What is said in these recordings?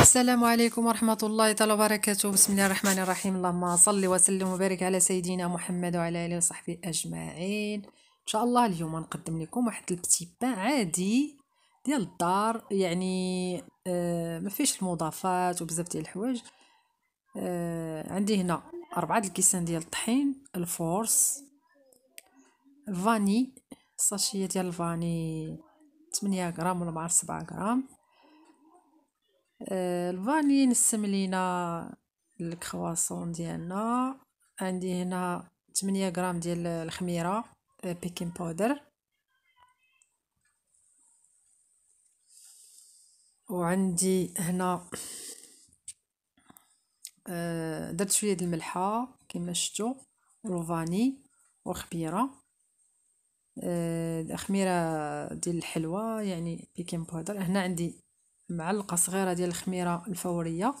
السلام عليكم ورحمة الله تعالى وبركاته. بسم الله الرحمن الرحيم. اللهم صل وسلم وبارك على سيدنا محمد وعلى آله وصحبه أجمعين. إن شاء الله اليوم نقدم لكم واحد البتي بان عادي ديال الدار. يعني آه ما فيش المضافات وبزاف ديال الحوايج. آه عندي هنا أربعة الكيسان ديال الطحين الفورس الفاني الساشيه ديال الفاني 8 غرام ولا معرف 7 غرام. الفاني نسم لينا الكرواسون ديالنا. عندي هنا 8 غرام ديال الخميرة بيكين باودر وعندي هنا آه، درت شوية د الملحة كما شفتوا والفاني وخميرة آه، خميرة ديال الحلوى يعني baking powder هنا عندي معلقة صغيرة ديال الخميرة الفورية.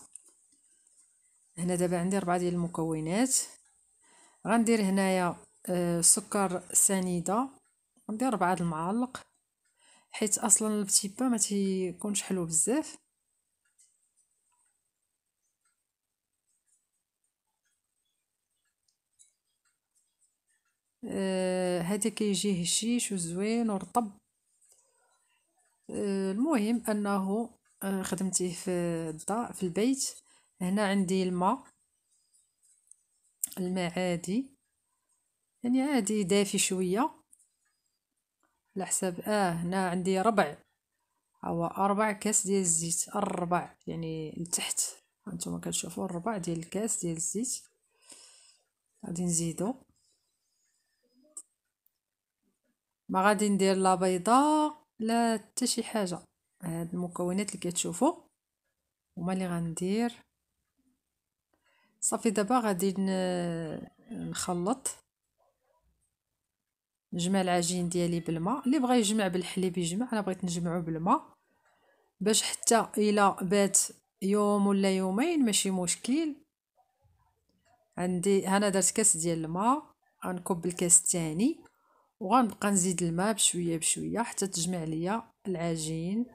هنا دابا عندي ربعة ديال المكونات. غندير هنايا آه سكر سنيدة. غندير ربعة المعالق حيت أصلا ال petit pain ما تيكونش حلو بزاف. آه هذا كيجي هشيش وزوين ورطب. آه المهم أنه خدمتيه في الدار في البيت. هنا عندي الماء. الماء عادي. يعني عادي دافي شوية. على حساب آه هنا عندي ربع. أو أربع كاس ديال الزيت الربع يعني لتحت. هانتوما كتشوفوا الربع ديال الكاس ديال الزيت. غادي نزيدو. ما غادي ندير لا بيضة لا حتى شي حاجة. هاد المكونات اللي كتشوفوا هما اللي غندير. صافي دابا غادي نخلط. نجمع العجين ديالي بالماء. اللي بغى يجمع بالحليب يجمع أنا بغيت نجمعو بالماء. باش حتى إلا بات يوم ولا يومين ماشي مشكل. عندي أنا درت كاس ديال الماء غنكب الكاس الثاني وغنبقى نزيد الماء بشوية بشوية حتى تجمع ليا العجين.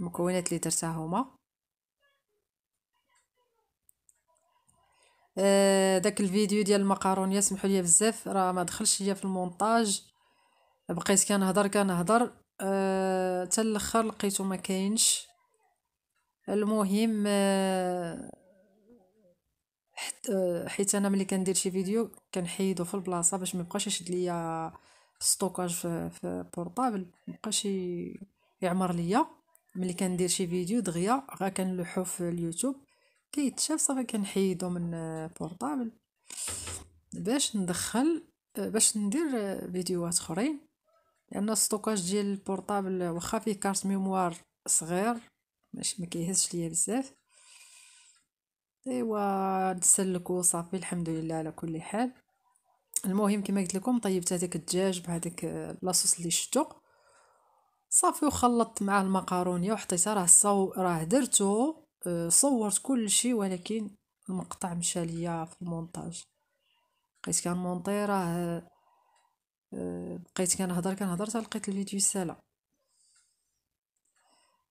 المكونات اللي درتها هما. آه داك الفيديو ديال المقارونية سمحوا لي بزاف راه ما دخلش ليا في المونتاج. بقيت كنهضر كنهضر. آه الأخر لقيتو ما كاينش. المهم آه حيت أنا ملي كندير شي فيديو كنحيدو في البلاصة باش ما يبقاش يشد ليا stockage في, في portable مبقاش يعمر ليا. ملي كندير شي فيديو دغيا غا كنلوحو في اليوتيوب كيتشاف صافي كنحيدو من portable. باش ندخل باش ندير فيديوهات أخرين لأن ال stockage ديال ال portable واخا فيه carte mémoire صغير ماشي ما كيهزش ليا بزاف. إيوا نسلكو صافي الحمد لله على كل حال. المهم كما قلت لكم طيبت هذاك الدجاج بهذاك la sauce اللي شفتو. صافي وخلطت معاه المقارونيه وحطيتها راه صو راه درتو آه، صورت كل شيء ولكن المقطع مشى ليا في المونتاج. بقيت كنمونطي راه آه، بقيت كنهضر كنهضر حتى لقيت الفيديو سالا.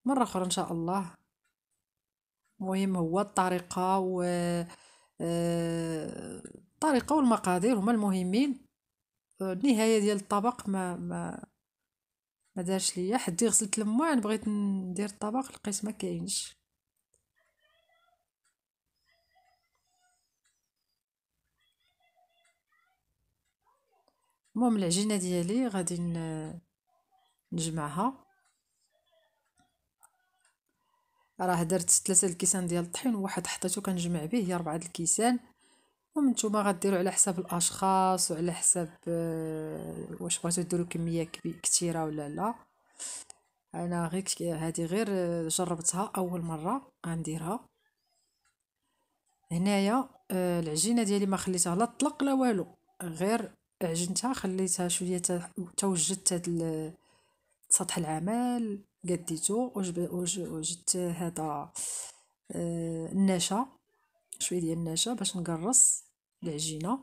مرة أخرى إن شاء الله. المهم هو الطريقة و آه، الطريقة والمقادير هما المهمين. النهاية ديال الطبق ما ما ما دارش ليا. حدي غسلت الماء بغيت ندير الطبق لقيت ما كاينش. المهم العجينة ديالي غادي نجمعها. راه درت ثلاثة الكيسان ديال الطحين وواحد حطيته كنجمع به هي اربعه الكيسان. ومنتوما غديروا على حساب الأشخاص وعلى حساب آه، واش بغيتو ديروا كمية كثيره ولا لا. أنا غير هذه غير آه، جربتها أول مرة غنديرها. هنايا آه، العجينة ديالي ما خليتها لا طلق لا والو. غير عجنتها خليتها شوية توجدت هاد سطح العمل قديتو وجدت هذا النشا شوية ديال النشا باش نقرص. العجينه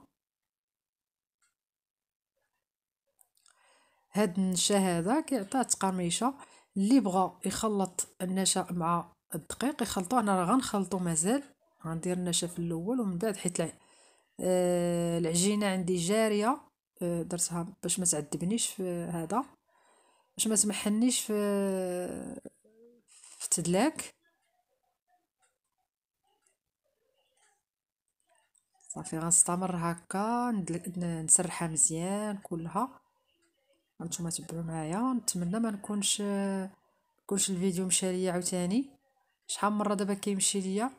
هاد النشا هذا كيعطيها تقرميشه اللي بغى يخلط النشا مع الدقيق يخلطوه. أنا راه غنخلطو مازال. غندير النشا في الأول ومن بعد حيت آه العجينة عندي جارية. آه درتها باش ما تعذبنيش في هذا. باش ما تمحنيش في في تدلاك. صافي غنستمر هكا نسرحها مزيان كلها هانتوما تبعوا معايا نتمنى ما نكونش نكونش الفيديو مشى ليا عاوتاني شحال مره دابا كيمشي ليا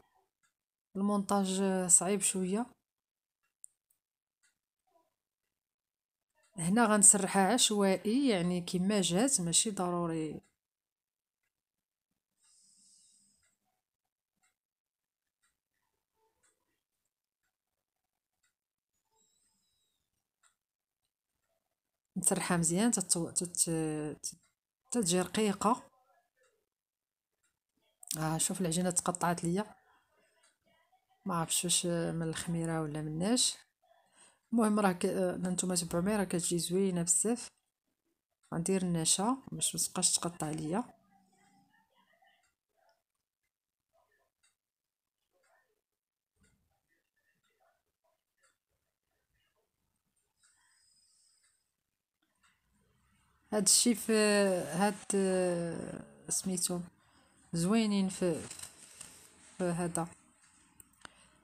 المونتاج صعيب شوية هنا غنسرحها عشوائي يعني كما جات ماشي ضروري نسرحها مزيان تتو... تت... تتجي رقيقه آه شوف العجينة تقطعت ليا. ما عرفتش واش من الخميرة ولا مناش المهم راه ك... نتوما تبعوا معايا راه كتجي زوينة بزاف. غندير النشا باش ما تبقاش تقطع ليا. هاد الشي في هاد سميتو زوينين في في هذا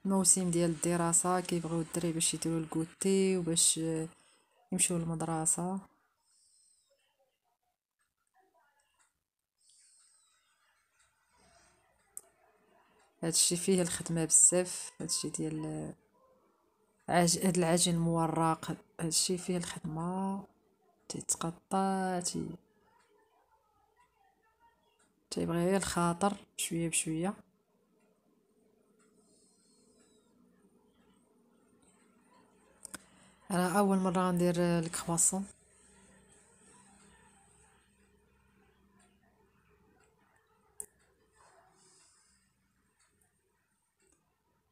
الموسم ديال الدراسة كيبغيو الدراري باش يديروا الكوتي وباش يمشيو للمدرسة. هادشي فيه الخدمة بزاف هادشي ديال عج... هاد العجين المورق هادشي فيه الخدمة. تيتقطع تي تيبغي غير الخاطر شوية بشوية. أنا أول مرة ندير الكرواسون.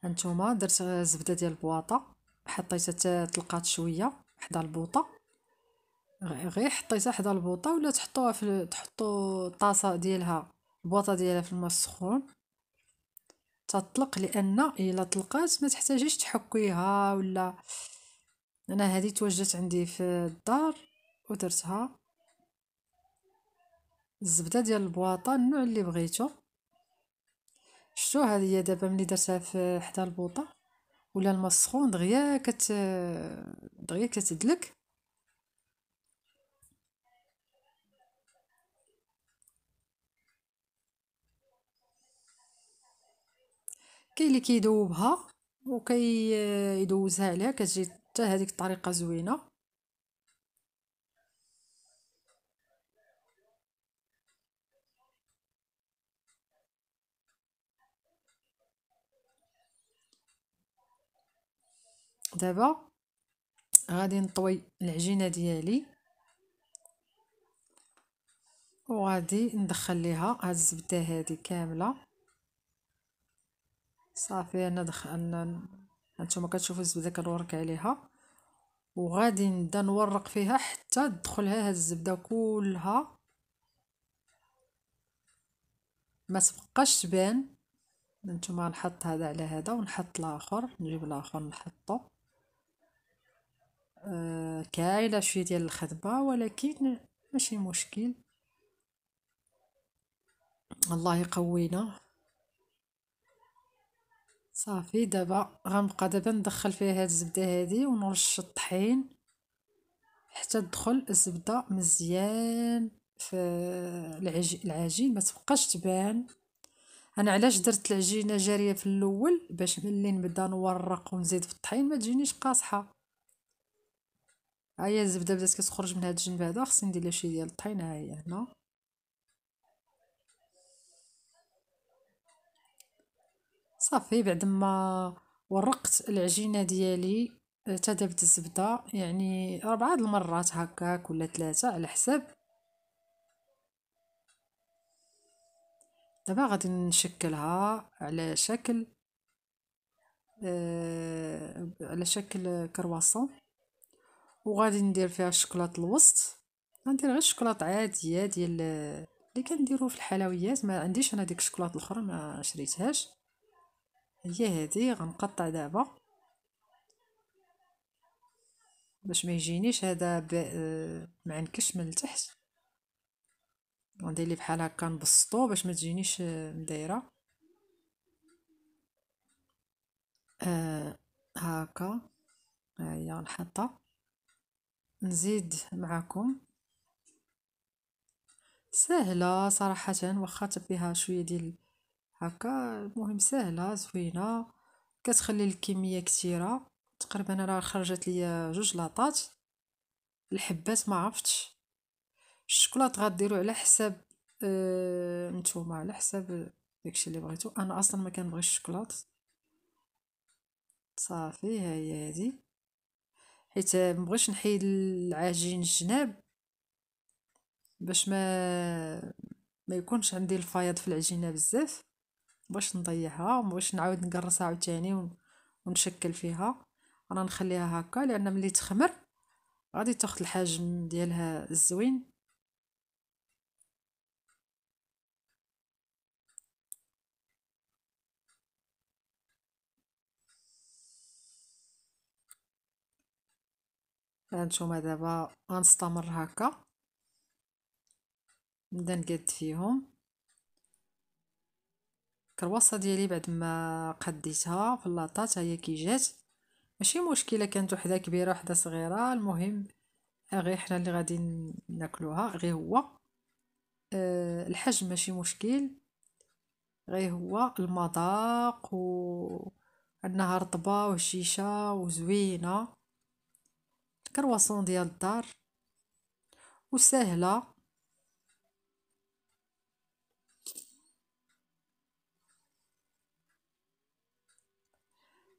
هانتوما درت زبدة ديال البواطة حطيتها تلقات شوية حدا البوطة. غير حطيتها حدا البوطة ولا تحطوها في تحطوا الطاسه ديالها البواطه ديالها في الماء السخون. تطلق لأن إلا طلقات ما تحتاجيش تحكيها ولا أنا هذه توجدت عندي في الدار ودرتها. الزبدة ديال البواطة النوع اللي بغيتو. شتو هذه دابا ملي درتها في حدا البوطة؟ ولا الماء السخون دغيا كت دغيا كتدلك. كاين اللي كيذوبها وكي يدوزها عليها كتجي حتى هذيك الطريقة زوينة. دابا غادي نطوي العجينة ديالي وغادي ندخل ليها هاد الزبدة هذه كاملة. صافي أنا دخلنا هانتوما كتشوفوا الزبدة كنورك عليها. وغادي نبدا نورق فيها حتى تدخلها هاد الزبدة كلها. ما تبقاش تبان. نتوما نحط هذا على هذا ونحط الآخر نجيب الآخر نحطو. آه كاينة شوية ديال الخدمة ولكن ماشي مشكل. الله يقوينا. صافي. دابا غنبقى دابا ندخل فيها هاد الزبدة هادي ونرش الطحين حتى تدخل الزبدة مزيان في العجين. ما تبقاش تبان. أنا علاش درت العجينة جارية في الأول؟ باش ملي نبدا نورق ونزيد في الطحين ما تجينيش قاصحة. هيا الزبدة بدات كتخرج من هاد الجنب هذا خصني ندير لها شي ديال الطحين ها هي هنا. صافي بعد ما ورقت العجينة ديالي تذبت الزبدة يعني اربعه المرات هكاك ولا ثلاثة على حساب. دابا غادي نشكلها على شكل آه على شكل كرواسون. وغادي ندير فيها الشكلاط الوسط. غندير غير الشكلاط عادية ديال اللي كنديرو في الحلويات. ما عنديش أنا ديك الشكلاط الأخرى ما شريتهاش. هي هذه غنقطع دابا. باش ما يجينيش هذا آه، معنكش من التحت. غندير لي بحال هكا نبسطو باش ما تجينيش آه، مدايرة. آه هكا. هيا نحطها نزيد معكم سهلة صراحة واخا فيها شوية ديال هكا المهم سهلة زوينة. كتخلي الكمية كثيرة. تقريبا راه خرجت ليا جوج لاطات. الحبات ما عرفتش. الشكلاط غديروا على حساب آه نتوما على حساب داكشي اللي بغيتو. أنا أصلا ما كنبغيش الشكلاط صافي ها هي هذه حيت مبغيتش نحيد العجين الجناب. باش ما ما يكونش عندي الفياض في العجينة بزاف. باش نضيعها ومبغيتش نعاود نقرصها عاوتاني ونشكل فيها. أنا نخليها هكا لأن ملي تخمر غادي تاخذ الحجم ديالها الزوين. هانتوما دابا غنستمر هكا. نبدا نقاد فيهم. الكرواسه ديالي بعد ما قديتها في اللاطات هي كي جات. ماشي مشكلة كانت وحدة كبيرة وحدة صغيرة. المهم غير حنا اللي غادي ناكلوها غير هو. أه الحجم ماشي مشكل. غير هو المذاق و انها رطبه وهشيشه وزوينة. الكرواسون ديال الدار. وسهلة.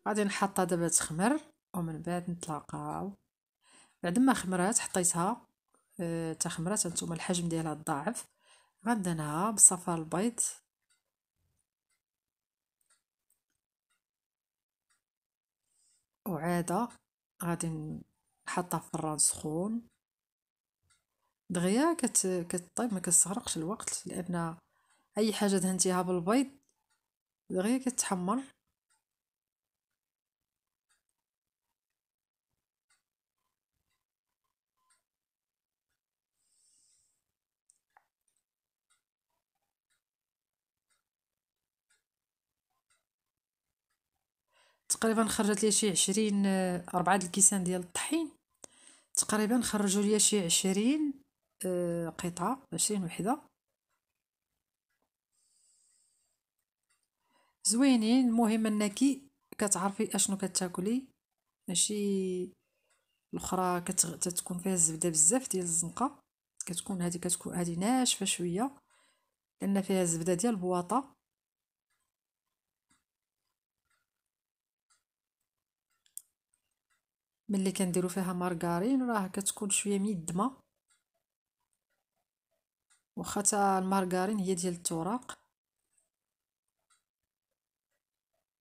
غادي نحطها دابا تخمر ومن بعد نتلاقاو. بعد ما خمرات حطيتها أه تخمرات هانتوما الحجم ديالها ضاعف غندهنها بصفار البيض. وعادة غادي نحطها في الفران سخون. دغيا كت كطيب ما كتستغرقش الوقت لأن أي حاجة دهنتيها بالبيض دغيا كتحمر. تقريبا خرجت لي شي عشرين أربعة الكيسان ديال الطحين. تقريبا خرجوا لي شي عشرين آه، قطعة عشرين وحدة. زوينين المهم أنك كتعرفي أشنو كتاكلي. ماشي الأخرى كتكون فيها الزبدة بزاف ديال الزنقة. كتكون هذه كتكون هذه ناشفة شوية لأن فيها الزبدة ديال البواطة. ملي كنديرو فيها مارغارين راه كتكون شوية ميدمه واخا تا المارغارين هي ديال التوراق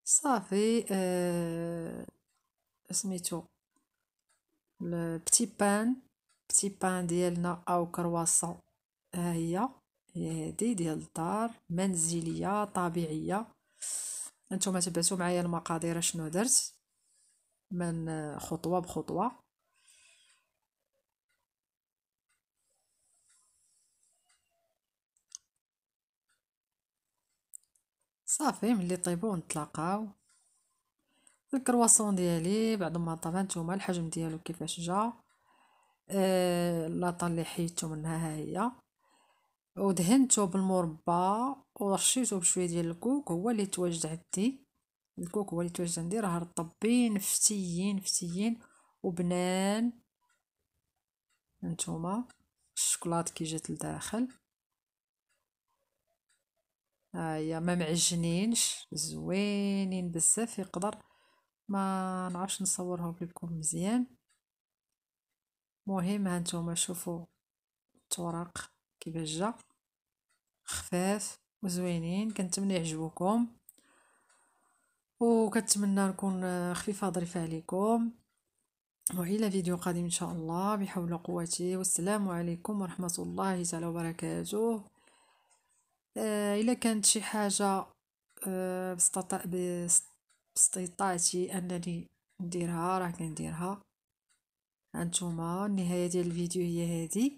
صافي آه سميتو البتي بان بتي بان ديالنا أو كرواسون. ها هي هي هذه ديال الدار منزلية طبيعية. أنتم تبعتوا معايا المقادير شنو درت. من خطوة بخطوة. صافي ملي طيبو نتلاقاو الكرواسون ديالي بعد ما طاب نتوما الحجم ديالو كيفاش جا؟ آه لاطا اللي حيدتو منها ها هي. ودهنتو بالمربى ورشيتو بشوية ديال الكوك هو اللي تواجد عندي الكوك هو اللي توجد عندي راه رطبين فتيين فتيين. وبنان. هانتوما الشكلاط كي جات لداخل. هيا ما معجنينش زوينين بزاف يقدر ما نعرفش نصورهم لكم مزيان. مهم هانتوما شوفوا التوراق كيفاش جا. خفاف وزوينين كنتمنى يعجبوكم. وكنتمنى نكون خفيفه ظريفة عليكم. وإلى فيديو قادم إن شاء الله. بحول قوتي. والسلام عليكم ورحمة الله تعالى وبركاته. آه إلا كانت شي حاجة آه باستطاعتي أنني نديرها راه كنديرها هانتوما النهاية ديال الفيديو هي هذه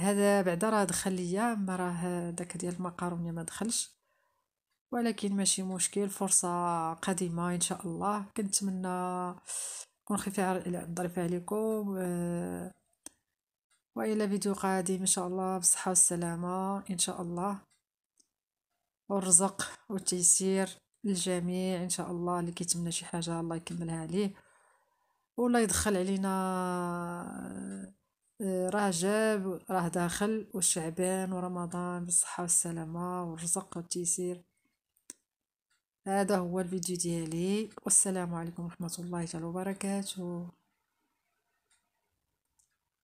هذا بعدا راه دخل ليا أما راه داك ديال المقارونه ما دخلش. ولكن ماشي مشكل فرصة قادمه إن شاء الله. كنتمنى نكون خفيفة ظريفه عليكم. آه، وإلى فيديو قادم إن شاء الله. بالصحة والسلامة إن شاء الله. والرزق والتيسير للجميع إن شاء الله. اللي كيتمنى شي حاجة الله يكملها عليه. ولا يدخل علينا آه، راه جاب راه داخل. والشعبان ورمضان بالصحة والسلامة والرزق والتيسير. هذا هو الفيديو ديالي والسلام عليكم ورحمة الله تعالى وبركاته.